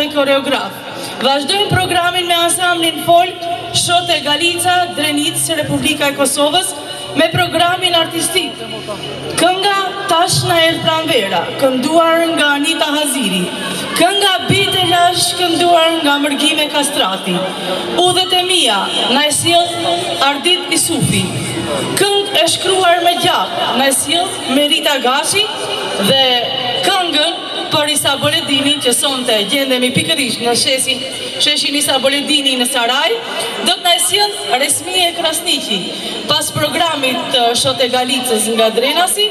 dhe koreograf. Vazhdojmë programin me ansamblin folk Shote Galica, Drenicë, Republika e Kosovës, me programin artistik. Kënga Tash na erdh pranvera, kënduar nga Anita Haziri. Kënga Byrylash, kënduar nga Mërgime Kastrati. Udhët e mia, na e sjell Ardit Isufi. Këngë e shkruar me gjak, na e sjell Merita Gashi dhe këngën, Për Isa Boletinin që sonte gjendemi pikërisht në shesin, sheshin Isa Boletini në Saraj, do të na e sjell Resmije Krasniqi, pas programit të Shote Galicës nga Drenasi.